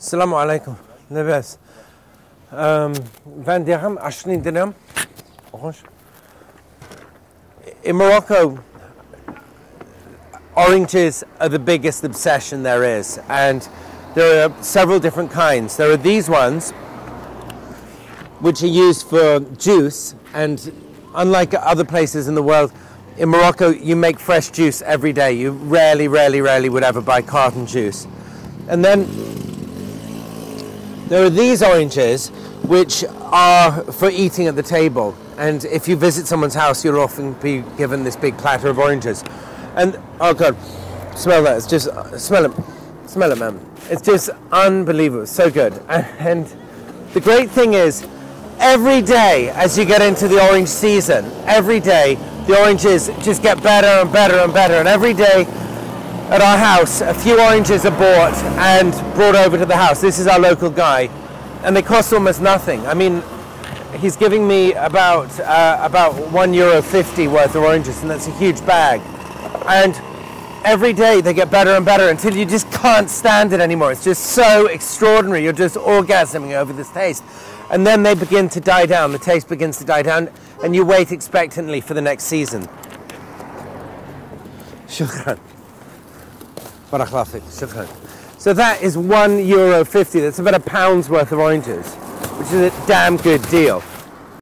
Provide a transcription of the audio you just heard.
السلام عليكم لاباس um, Van dirham 20 dirham orange in Morocco oranges are the biggest obsession there is and there are several different kinds there are these ones which are used for juice and unlike other places in the world in Morocco you make fresh juice every day you rarely rarely rarely would ever buy carton juice and then there are these oranges which are for eating at the table. And if you visit someone's house, you'll often be given this big platter of oranges. And oh god, smell that! It's just uh, smell it, smell it, man. It's just unbelievable. So good. And the great thing is, every day as you get into the orange season, every day the oranges just get better and better and better. And every day at our house, a few oranges are bought and brought over to the house. This is our local guy, and they cost almost nothing. I mean, he's giving me about uh, about one euro fifty worth of oranges, and that's a huge bag. And every day they get better and better until you just can't stand it anymore. It's just so extraordinary. You're just orgasming over this taste, and then they begin to die down. The taste begins to die down, and you wait expectantly for the next season. Shukran. So that is one euro fifty. That's about a pound's worth of oranges, which is a damn good deal.